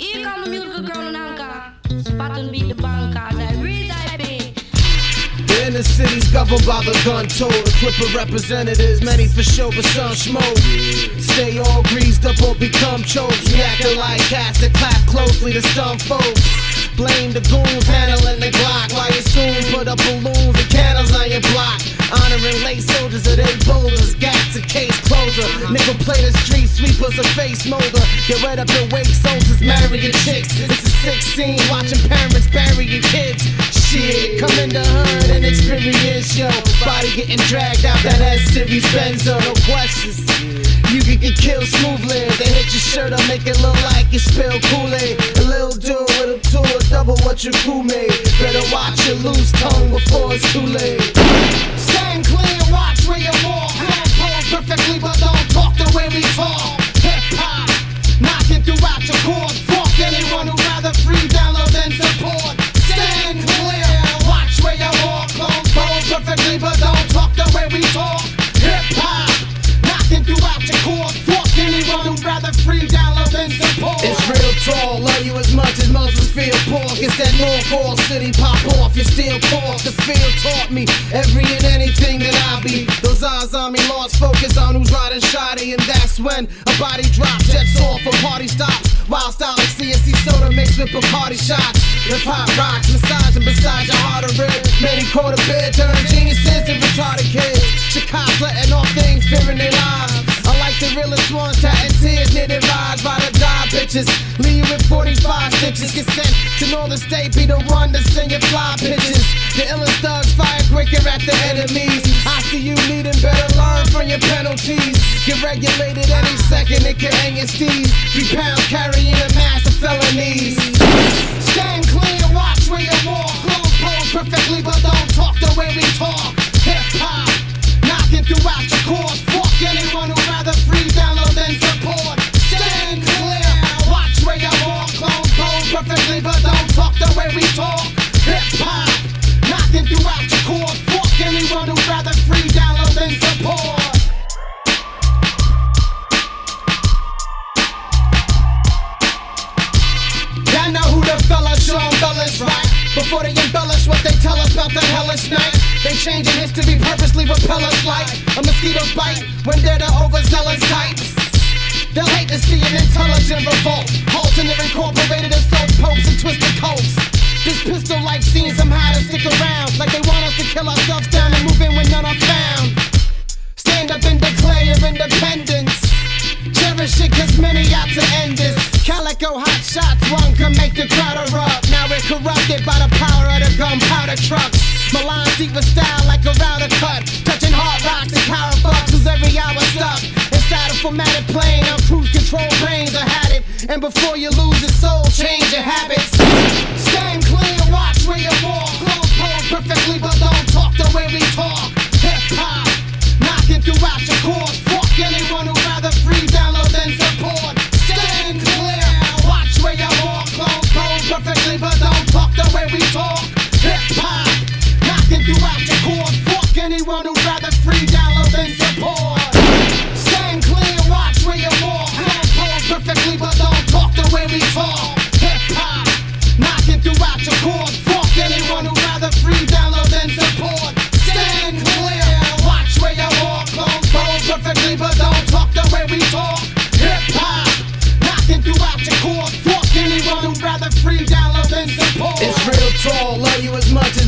Hier kan de musical girl Anka. Spatten beat the banka. Zij recycling. The inner city's governed by the gun toll. The clip of representatives, many for show, but some smoke. Stay all greased up or become choked. Reacting like cats that clap closely to stun folks. Blame the goons handling closer. play the street sweepers, a face molder. Get red up your wake soldiers, marrying chicks. This is 16, watching parents burying kids. Shit, come in the hood and experience yo. Body getting dragged out that S series Benzo, no questions. You can get killed smoothly. They hit your shirt up, make it look like you spilled Kool-Aid. A little dude with a tool, double what your crew made. Better watch your loose tongue before it's too late. Tall, love you as much as Muslims feel pork. It's that North City pop off, you still cough. The field taught me every and anything that I be. Those eyes on me lost focus on who's riding shoddy, and that's when a body drops, jets off, a party stops. Wild style like CNC soda mixed with Bacardi shots. Lift hot rocks, massaging beside your heart of rib. Many quarter bid, bitches. Leave with 45 stitches. Get sent to Northern State, be the one to send your fly pitches. The illest thugs fire quicker at the enemies. I see you needing better learn from your penalties. Get regulated any second, it can hang your steez. Three pounds carrying a mass of felonies. Before they embellish what they tell us about the hellish night. They changing history purposely repel us like a mosquito's bite when they're the overzealous types. They'll hate to see an intelligent revolt. Halting their incorporated assaults, popes, and twisted coats. This pistol life seems somehow to stick around. Like they want us to kill ourselves down and move in when none are found. Stand up and declare your independence. Cherish it cause many out to end this. Calico hot shots, one can make the crowd erupt. Corrupted by the power of the gunpowder trucks. Milan deep with style like a router cut. Touching hard rocks and power who's every hour stuck. Inside a formatted plane on cruise control brains are had it. And before you lose your soul, change your habits. Don't talk the way we talk. Hip hop, knocking throughout your chords. Fuck anyone who rather free download than support. It's real tall, love you as much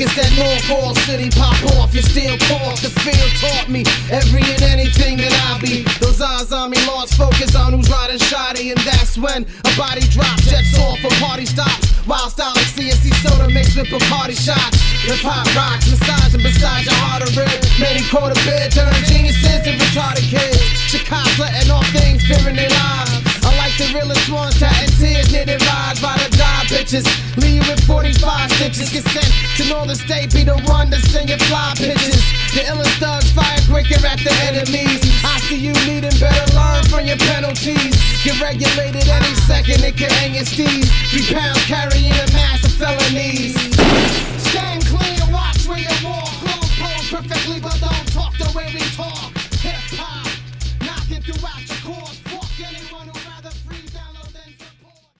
It's that North City pop off, you still cough. The field taught me every and anything that I be. Those eyes on me lost focus on who's riding shoddy, and that's when a body drops, jets off, a party stops. Wild style like CNC soda mixed with Bacardi shots. Lift hot rocks, massaging beside your heart of rib. Many quarter bid, turn geniuses and retarded kids. Chicago's letting off things, fearing their lives. Realest ones, tatting tears, knitted rise by the die bitches. Leave you with 45 stitches. Get sent to Northern State, be the one send your fly pitches. The illest thugs fire quicker at the enemies. I see you needing better learn from your penalties. Get regulated any second, it can hang your steez. Three pounds carrying a mass of felonies.